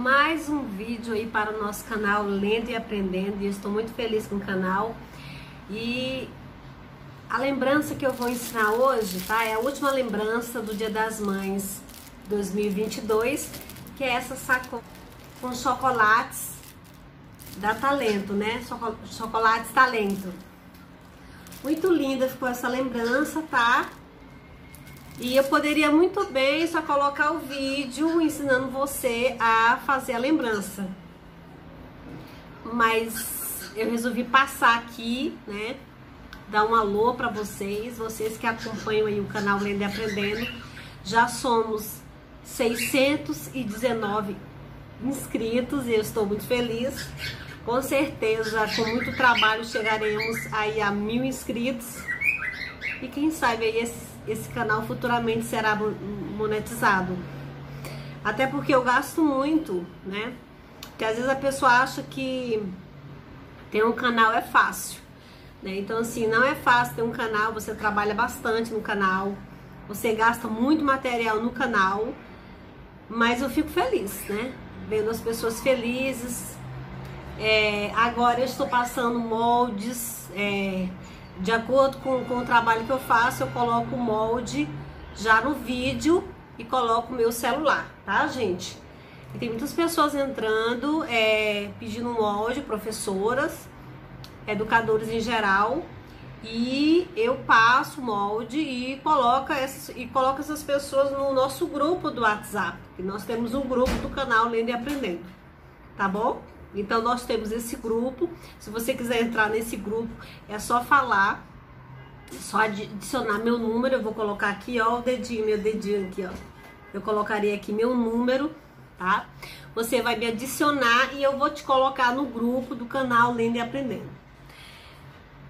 mais um vídeo aí para o nosso canal Lendo e Aprendendo e estou muito feliz com o canal e a lembrança que eu vou ensinar hoje, tá? É a última lembrança do Dia das Mães 2022, que é essa sacola com chocolates da Talento, né? Chocolates Talento. Muito linda ficou essa lembrança, tá? E eu poderia muito bem só colocar o vídeo ensinando você a fazer a lembrança. Mas eu resolvi passar aqui, né? Dar um alô para vocês, vocês que acompanham aí o canal Lendo e Aprendendo. Já somos 619 inscritos e eu estou muito feliz. Com certeza, com muito trabalho, chegaremos aí a mil inscritos. E quem sabe aí esse, esse canal futuramente será monetizado. Até porque eu gasto muito, né? Porque às vezes a pessoa acha que ter um canal é fácil. Né? Então, assim, não é fácil ter um canal, você trabalha bastante no canal, você gasta muito material no canal, mas eu fico feliz, né? Vendo as pessoas felizes. É, agora eu estou passando moldes. É, de acordo com, com o trabalho que eu faço, eu coloco o molde já no vídeo e coloco o meu celular, tá, gente? E tem muitas pessoas entrando, é, pedindo molde, professoras, educadores em geral, e eu passo o molde e coloco essas, e coloco essas pessoas no nosso grupo do WhatsApp, que nós temos um grupo do canal Lendo e Aprendendo, tá bom? Então nós temos esse grupo. Se você quiser entrar nesse grupo, é só falar, é só adicionar meu número. Eu vou colocar aqui, ó, o dedinho, meu dedinho aqui, ó. Eu colocaria aqui meu número, tá? Você vai me adicionar e eu vou te colocar no grupo do canal Lendo e Aprendendo.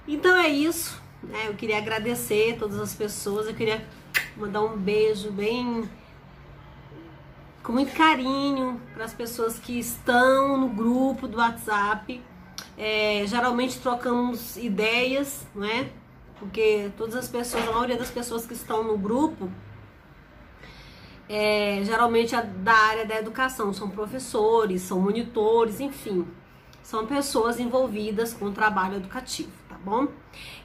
Então é isso, né? Eu queria agradecer todas as pessoas, eu queria mandar um beijo bem com muito carinho para as pessoas que estão no grupo do WhatsApp. É, geralmente trocamos ideias, não é? Porque todas as pessoas, a maioria das pessoas que estão no grupo, é, geralmente é da área da educação, são professores, são monitores, enfim, são pessoas envolvidas com o trabalho educativo, tá bom?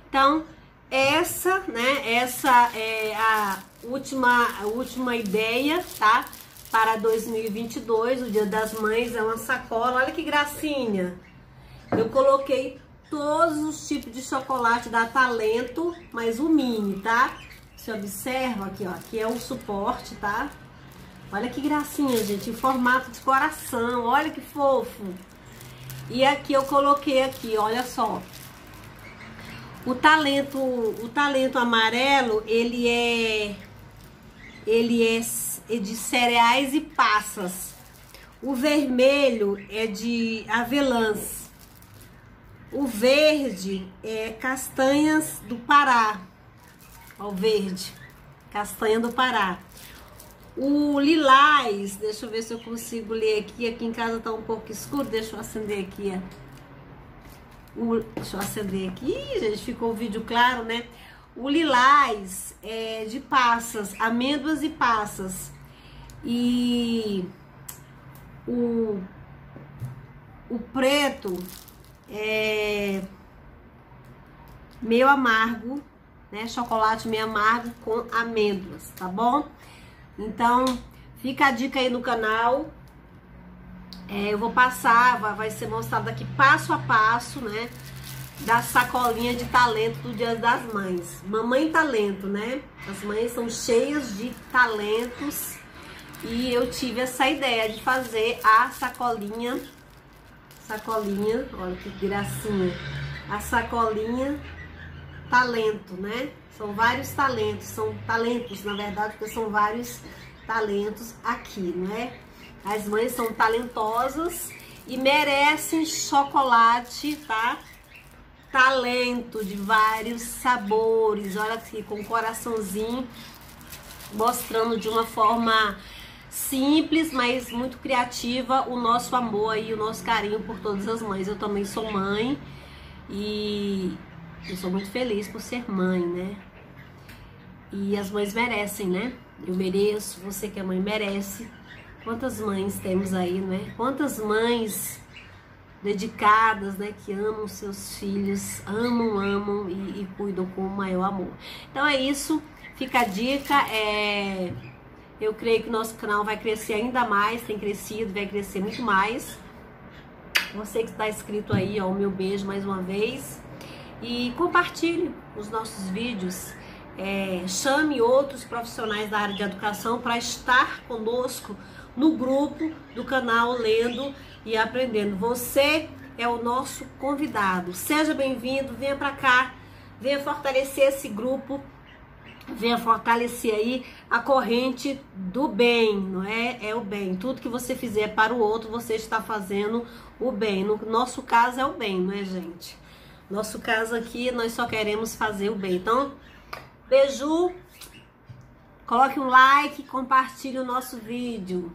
Então, essa, né, essa é a última, a última ideia, tá? Para 2022, o Dia das Mães, é uma sacola. Olha que gracinha. Eu coloquei todos os tipos de chocolate da Talento, mas o mini, tá? Você observa aqui, ó, aqui é o suporte, tá? Olha que gracinha, gente, em formato de coração, olha que fofo. E aqui eu coloquei aqui, olha só. O talento, o talento amarelo, ele é ele é é de cereais e passas. O vermelho é de avelãs. O verde é castanhas do Pará. Ó, o verde, castanha do Pará. O lilás, deixa eu ver se eu consigo ler aqui. Aqui em casa tá um pouco escuro, deixa eu acender aqui. O, deixa eu acender aqui. Gente, ficou o vídeo claro, né? O lilás é de passas, amêndoas e passas. E o, o preto é meio amargo, né? Chocolate meio amargo com amêndoas, tá bom? Então, fica a dica aí no canal. É, eu vou passar, vai, ser mostrado aqui passo a passo, né? Da sacolinha de talento do Dia das Mães. Mamãe talento, né? As mães são cheias de talentos e eu tive essa ideia de fazer a sacolinha, sacolinha, olha que gracinha, a sacolinha talento, né? São vários talentos, são talentos, na verdade, porque são vários talentos aqui, né? As mães são talentosas e merecem chocolate, tá? Talento de vários sabores, olha aqui, com coraçãozinho, mostrando de uma forma simples, mas muito criativa, o nosso amor e o nosso carinho por todas as mães. Eu também sou mãe e eu sou muito feliz por ser mãe, né? E as mães merecem, né? Eu mereço, você que é mãe merece Quantas mães temos aí, não é? Quantas mães dedicadas, né, que amam seus filhos, amam, amam e, e cuidam com o maior amor. Então é isso, fica a dica, é... eu creio que o nosso canal vai crescer ainda mais, tem crescido, vai crescer muito mais. Você que está inscrito aí, ó, o meu beijo mais uma vez. E compartilhe os nossos vídeos. É, chame outros profissionais da área de educação para estar conosco no grupo do canal Lendo e Aprendendo. Você é o nosso convidado. Seja bem-vindo, venha para cá, venha fortalecer esse grupo, venha fortalecer aí a corrente do bem, não é? É o bem. Tudo que você fizer para o outro, você está fazendo o bem. No nosso caso é o bem, não é, gente? Nosso caso aqui, nós só queremos fazer o bem. Então, beijo, coloque um like, compartilhe o nosso vídeo.